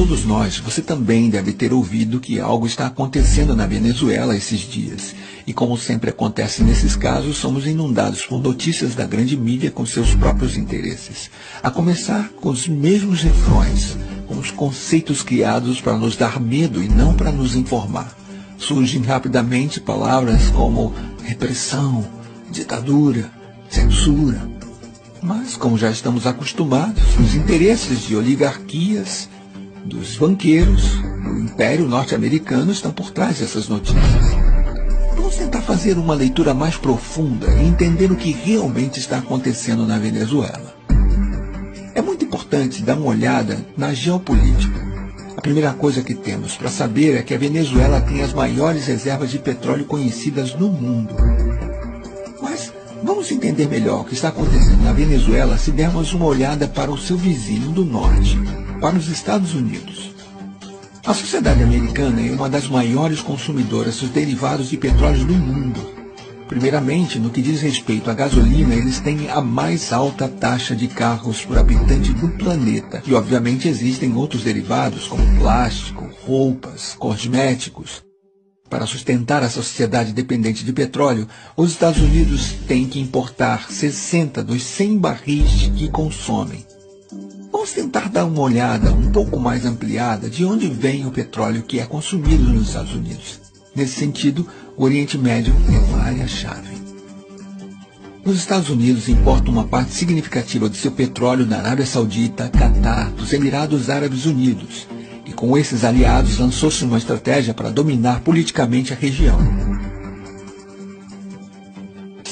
todos nós, você também deve ter ouvido que algo está acontecendo na Venezuela esses dias. E como sempre acontece nesses casos, somos inundados por notícias da grande mídia com seus próprios interesses. A começar com os mesmos refrões, com os conceitos criados para nos dar medo e não para nos informar. Surgem rapidamente palavras como repressão, ditadura, censura. Mas, como já estamos acostumados, os interesses de oligarquias, dos banqueiros, do Império Norte-Americano estão por trás dessas notícias. Vamos tentar fazer uma leitura mais profunda e entender o que realmente está acontecendo na Venezuela. É muito importante dar uma olhada na geopolítica. A primeira coisa que temos para saber é que a Venezuela tem as maiores reservas de petróleo conhecidas no mundo. Mas vamos entender melhor o que está acontecendo na Venezuela se dermos uma olhada para o seu vizinho do norte, para os Estados Unidos. A sociedade americana é uma das maiores consumidoras dos derivados de petróleo do mundo. Primeiramente, no que diz respeito à gasolina, eles têm a mais alta taxa de carros por habitante do planeta. E obviamente existem outros derivados, como plástico, roupas, cosméticos. Para sustentar essa sociedade dependente de petróleo, os Estados Unidos têm que importar 60 dos 100 barris que consomem. Vamos tentar dar uma olhada um pouco mais ampliada de onde vem o petróleo que é consumido nos Estados Unidos. Nesse sentido, o Oriente Médio é uma área-chave. Os Estados Unidos importam uma parte significativa do seu petróleo da Arábia Saudita, Catar, dos Emirados Árabes Unidos, e com esses aliados lançou-se uma estratégia para dominar politicamente a região.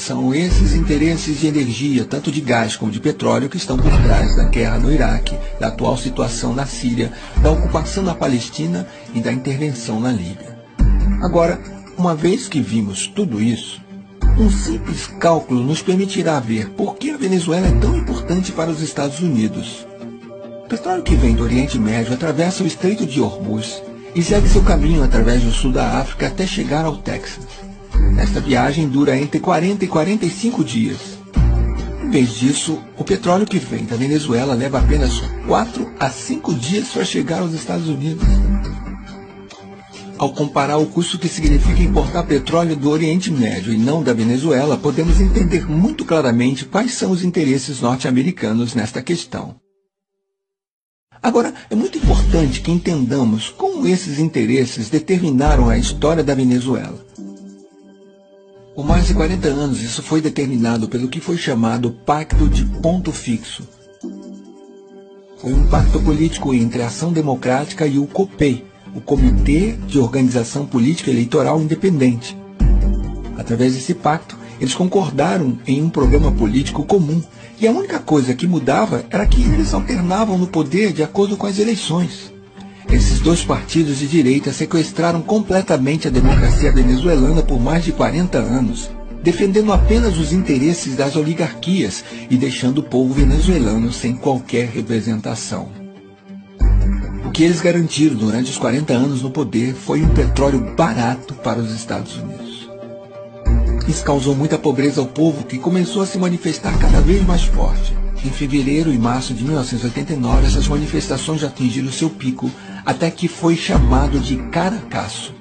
São esses interesses de energia, tanto de gás como de petróleo, que estão por trás da guerra no Iraque, da atual situação na Síria, da ocupação da Palestina e da intervenção na Líbia. Agora, uma vez que vimos tudo isso, um simples cálculo nos permitirá ver por que a Venezuela é tão importante para os Estados Unidos. O petróleo que vem do Oriente Médio atravessa o Estreito de Hormuz e segue seu caminho através do sul da África até chegar ao Texas. Esta viagem dura entre 40 e 45 dias. Em vez disso, o petróleo que vem da Venezuela leva apenas 4 a 5 dias para chegar aos Estados Unidos. Ao comparar o custo que significa importar petróleo do Oriente Médio e não da Venezuela, podemos entender muito claramente quais são os interesses norte-americanos nesta questão. Agora, é muito importante que entendamos como esses interesses determinaram a história da Venezuela. Por mais de 40 anos, isso foi determinado pelo que foi chamado Pacto de Ponto Fixo. Foi um pacto político entre a Ação Democrática e o COPEI, o Comitê de Organização Política Eleitoral Independente. Através desse pacto, eles concordaram em um programa político comum, e a única coisa que mudava era que eles alternavam no poder de acordo com as eleições. Esses dois partidos de direita sequestraram completamente a democracia venezuelana por mais de 40 anos, defendendo apenas os interesses das oligarquias e deixando o povo venezuelano sem qualquer representação. O que eles garantiram durante os 40 anos no poder foi um petróleo barato para os Estados Unidos. Isso causou muita pobreza ao povo que começou a se manifestar cada vez mais forte. Em fevereiro e março de 1989, essas manifestações já atingiram seu pico, até que foi chamado de Caracasso.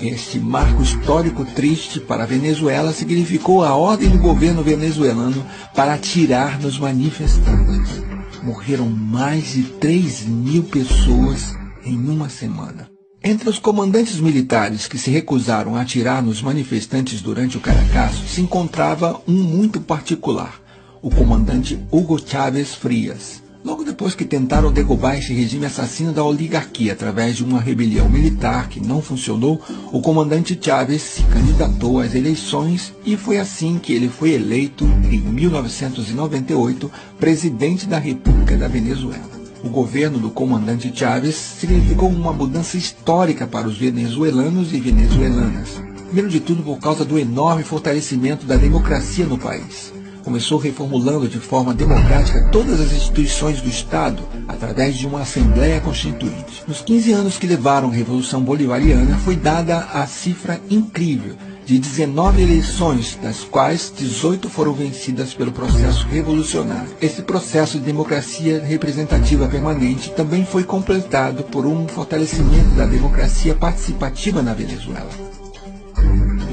Este marco histórico triste para a Venezuela significou a ordem do governo venezuelano para atirar nos manifestantes. Morreram mais de 3 mil pessoas em uma semana. Entre os comandantes militares que se recusaram a atirar nos manifestantes durante o Caracasso se encontrava um muito particular, o comandante Hugo Chávez Frias. Logo depois que tentaram derrubar esse regime assassino da oligarquia através de uma rebelião militar que não funcionou, o comandante Chávez se candidatou às eleições e foi assim que ele foi eleito em 1998 presidente da República da Venezuela. O governo do comandante Chávez significou uma mudança histórica para os venezuelanos e venezuelanas. Primeiro de tudo por causa do enorme fortalecimento da democracia no país começou reformulando de forma democrática todas as instituições do Estado através de uma Assembleia Constituinte. Nos 15 anos que levaram à Revolução Bolivariana, foi dada a cifra incrível de 19 eleições, das quais 18 foram vencidas pelo processo revolucionário. Esse processo de democracia representativa permanente também foi completado por um fortalecimento da democracia participativa na Venezuela.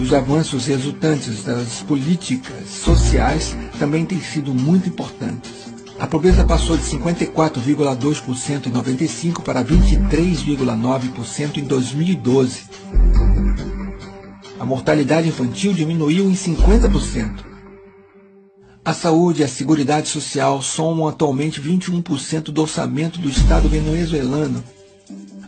Os avanços resultantes das políticas sociais também têm sido muito importantes. A pobreza passou de 54,2% em 95 para 23,9% em 2012. A mortalidade infantil diminuiu em 50%. A saúde e a seguridade social somam atualmente 21% do orçamento do Estado venezuelano.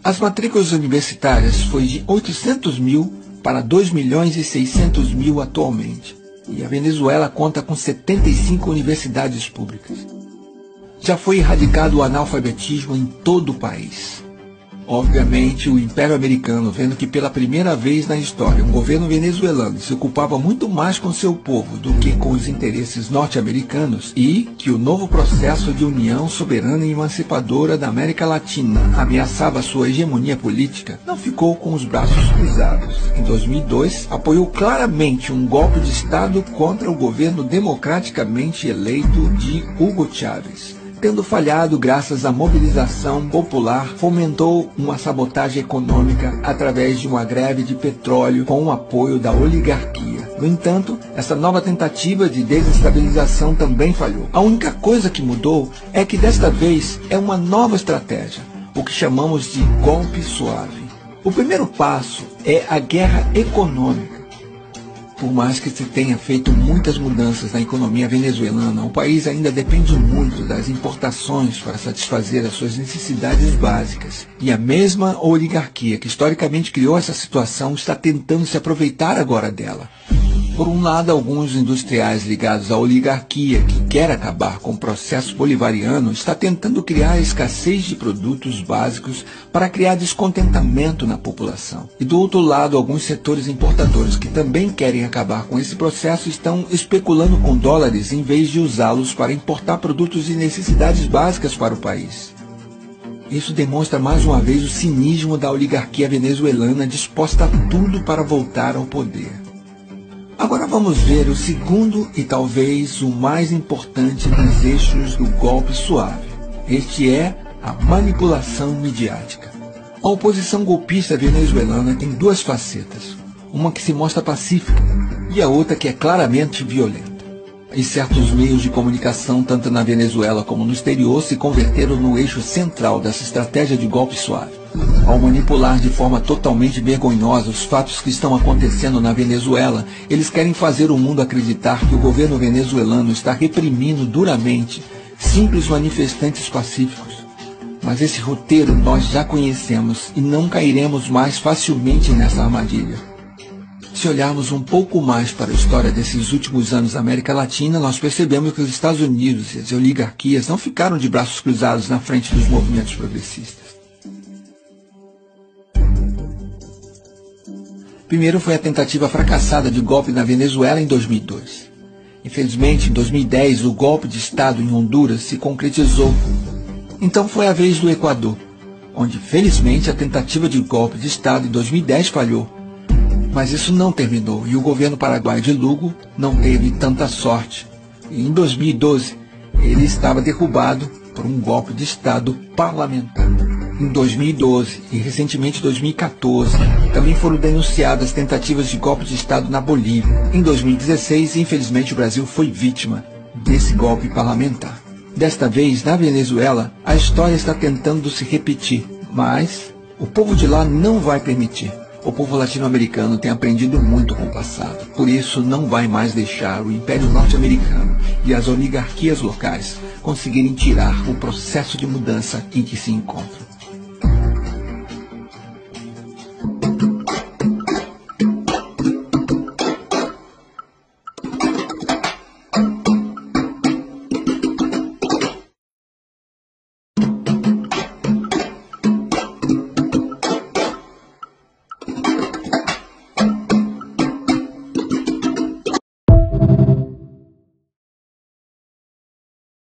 As matrículas universitárias foi de 800 mil para 2 milhões e 600 mil atualmente. E a Venezuela conta com 75 universidades públicas já foi erradicado o analfabetismo em todo o país. Obviamente, o Império Americano, vendo que pela primeira vez na história um governo venezuelano se ocupava muito mais com seu povo do que com os interesses norte-americanos e que o novo processo de união soberana e emancipadora da América Latina ameaçava sua hegemonia política, não ficou com os braços cruzados. Em 2002, apoiou claramente um golpe de Estado contra o governo democraticamente eleito de Hugo Chávez tendo falhado graças à mobilização popular, fomentou uma sabotagem econômica através de uma greve de petróleo com o apoio da oligarquia. No entanto, essa nova tentativa de desestabilização também falhou. A única coisa que mudou é que desta vez é uma nova estratégia, o que chamamos de golpe suave. O primeiro passo é a guerra econômica por mais que se tenha feito muitas mudanças na economia venezuelana, o país ainda depende muito das importações para satisfazer as suas necessidades básicas. E a mesma oligarquia que historicamente criou essa situação está tentando se aproveitar agora dela. Por um lado, alguns industriais ligados à oligarquia, que quer acabar com o processo bolivariano, está tentando criar escassez de produtos básicos para criar descontentamento na população. E do outro lado, alguns setores importadores que também querem acabar com esse processo estão especulando com dólares em vez de usá-los para importar produtos de necessidades básicas para o país. Isso demonstra mais uma vez o cinismo da oligarquia venezuelana disposta a tudo para voltar ao poder. Agora vamos ver o segundo e talvez o mais importante dos eixos do golpe suave. Este é a manipulação midiática. A oposição golpista venezuelana tem duas facetas, uma que se mostra pacífica e a outra que é claramente violenta. E certos meios de comunicação, tanto na Venezuela como no exterior, se converteram no eixo central dessa estratégia de golpe suave ao manipular de forma totalmente vergonhosa os fatos que estão acontecendo na Venezuela, eles querem fazer o mundo acreditar que o governo venezuelano está reprimindo duramente simples manifestantes pacíficos. Mas esse roteiro nós já conhecemos e não cairemos mais facilmente nessa armadilha. Se olharmos um pouco mais para a história desses últimos anos da América Latina, nós percebemos que os Estados Unidos e as oligarquias não ficaram de braços cruzados na frente dos movimentos progressistas. Primeiro foi a tentativa fracassada de golpe na Venezuela em 2002. Infelizmente, em 2010, o golpe de Estado em Honduras se concretizou. Então foi a vez do Equador, onde felizmente a tentativa de golpe de Estado em 2010 falhou. Mas isso não terminou e o governo paraguaio de Lugo não teve tanta sorte. E em 2012, ele estava derrubado por um golpe de Estado parlamentar em 2012 e recentemente 2014. Também foram denunciadas tentativas de golpe de Estado na Bolívia. Em 2016, infelizmente, o Brasil foi vítima desse golpe parlamentar. Desta vez, na Venezuela, a história está tentando se repetir, mas o povo de lá não vai permitir. O povo latino-americano tem aprendido muito com o passado, por isso não vai mais deixar o Império Norte-Americano e as oligarquias locais conseguirem tirar o processo de mudança em que se encontram.